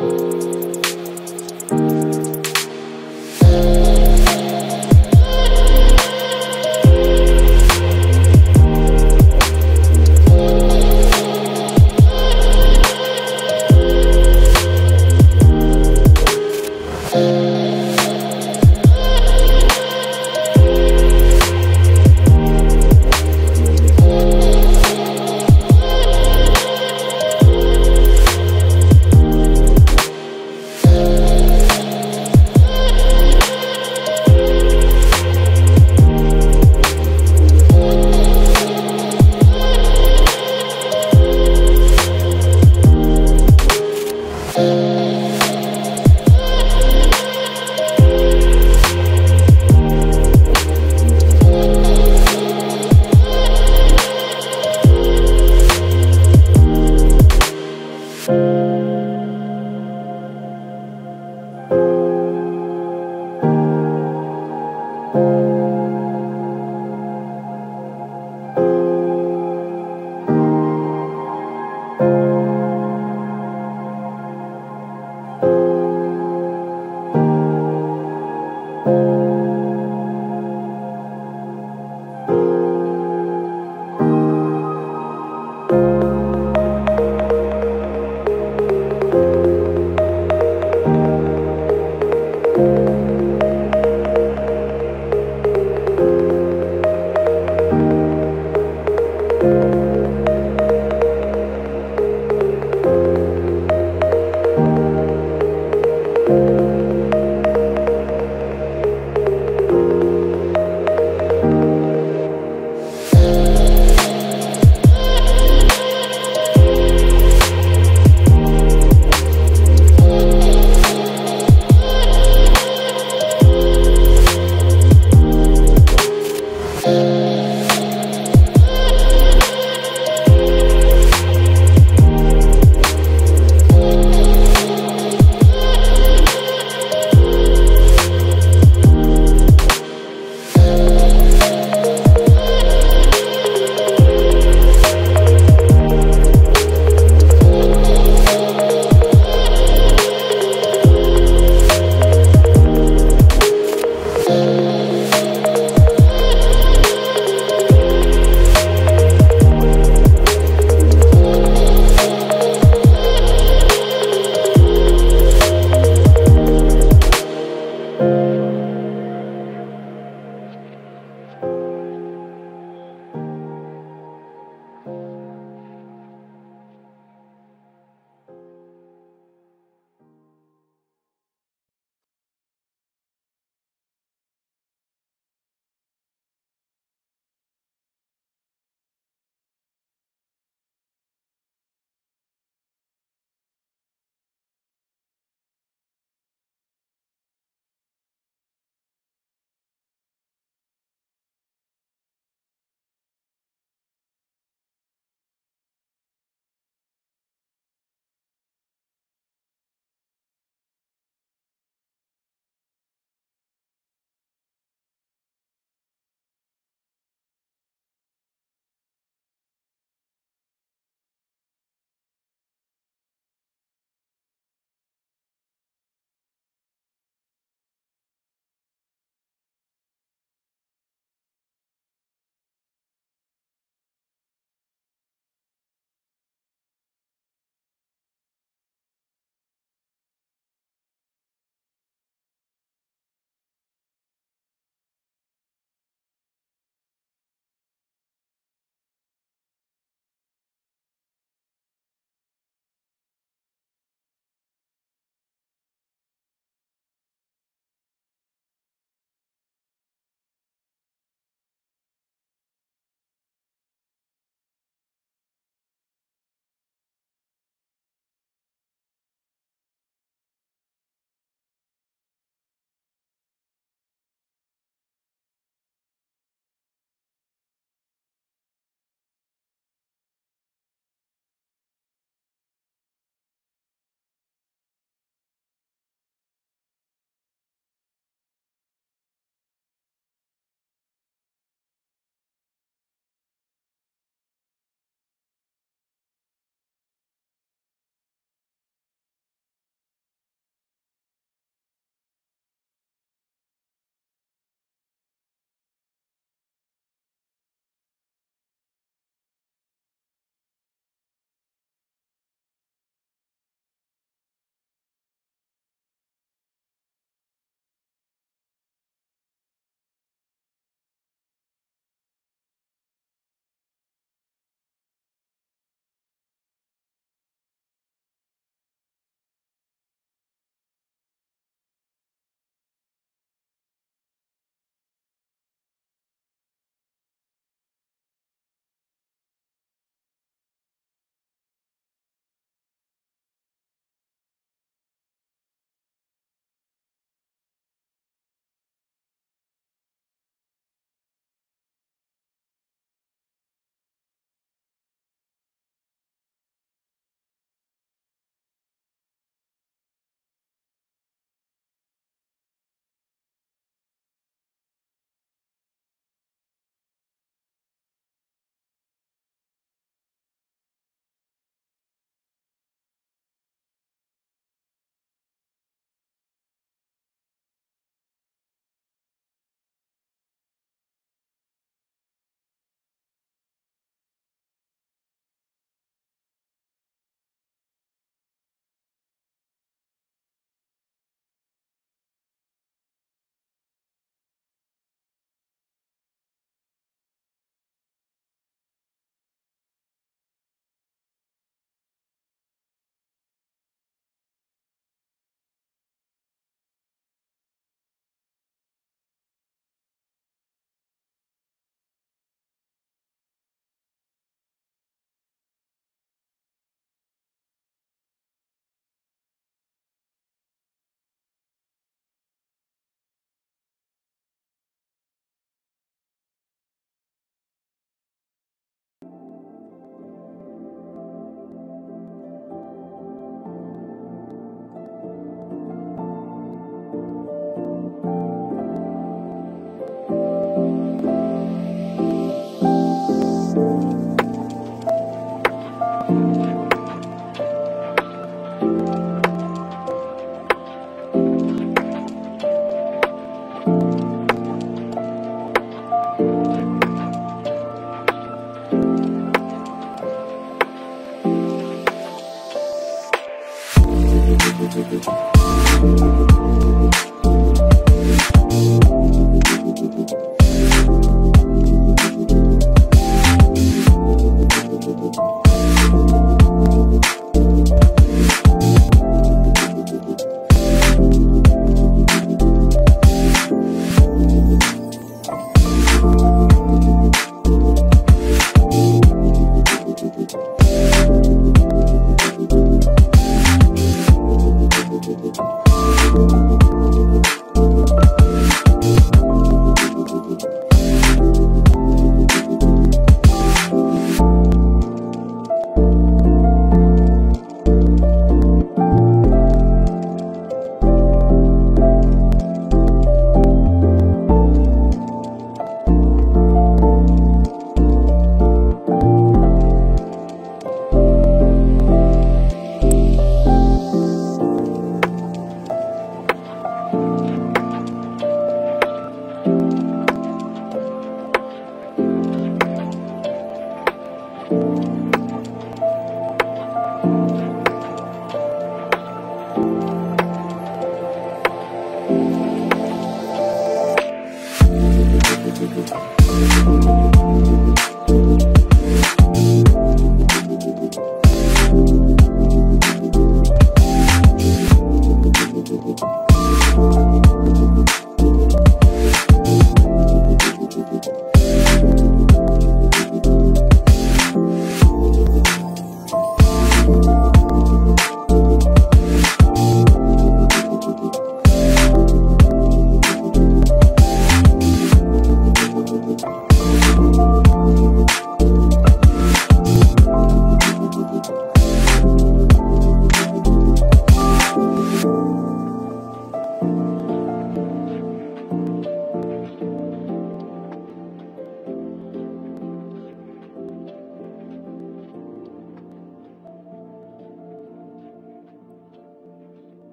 Bye.